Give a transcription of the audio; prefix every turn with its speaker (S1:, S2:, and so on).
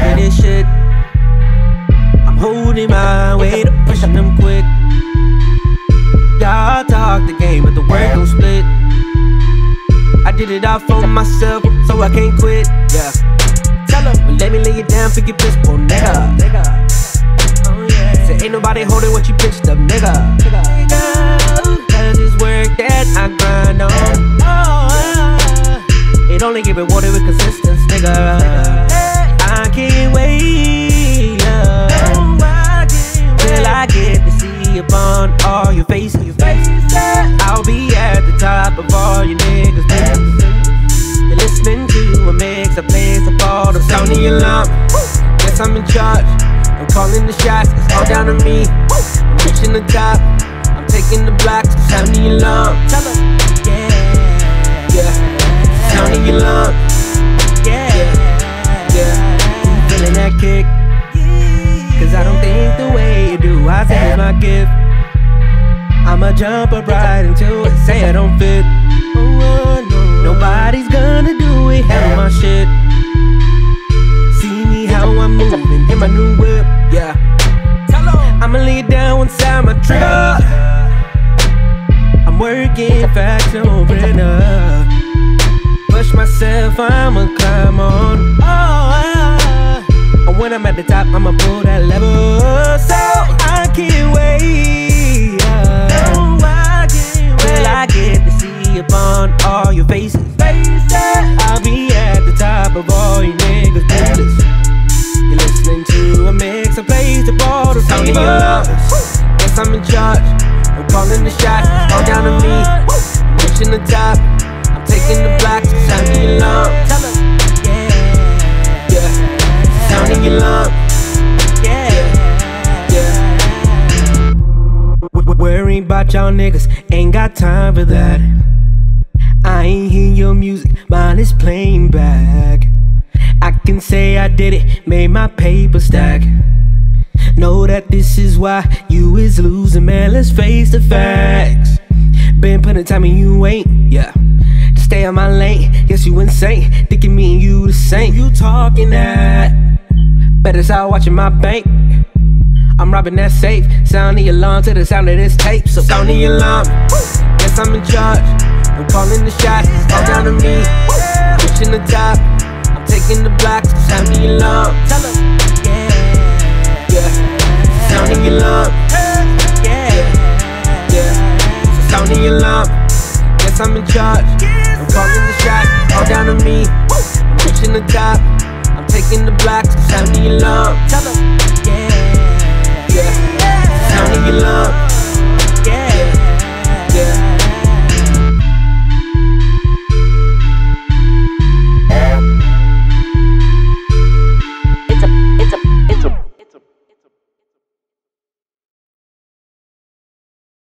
S1: this shit. I'm holding my weight up, pushing them quick. Y'all talk the game, but the work don't split. I did it all for myself, so I can't quit. Yeah. Tell them, let me lay it down for your piss, poor oh, nigga. nigga. Oh, yeah. Say ain't nobody holding what you pitched up, nigga. nigga. All your faces. I'll be at the top of all your niggas' business. You're listening to a mix of plays of all the sound alarm. Guess I'm in charge. I'm calling the shots. It's all down to me. I'm reaching the top. I'm taking the blocks. Sound your alarm. Tell yeah, yeah. Sound your alarm. I'ma jump up right into it, say I don't fit. Nobody's gonna do it, handle my shit. See me how I'm moving in my new whip, yeah. I'ma lay down inside my trigger. I'm working fast, no up. Push myself, I'ma climb on. Oh, and when I'm at the top, I'ma pull that level. So I can't wait. Guess I'm in charge. I'm calling the shots. All down to me. I'm reaching the top. I'm taking the blocks. Sound of your lungs. Yeah. Yeah. Sound of your lungs. Yeah. Yeah. W- Worry about y'all niggas, ain't got time for that. I ain't hear your music, mine is playing back. I can say I did it, made my paper stack. Know that this is why you is losing, man. Let's face the facts. Been putting time in you ain't, yeah. Just stay on my lane, guess you insane. Thinking me and you the same. You talking that? Better start watching my bank. I'm robbing that safe. Sound the alarm to the sound of this tape. So sound the alarm. Guess I'm in charge. I'm calling the shots. All down to me. Reaching the top. I'm taking the blocks. Sound the alarm. In charge. I'm calling the shots. All down to me. I'm reaching the top. I'm taking the blocks. Sound the alarm. Tell them.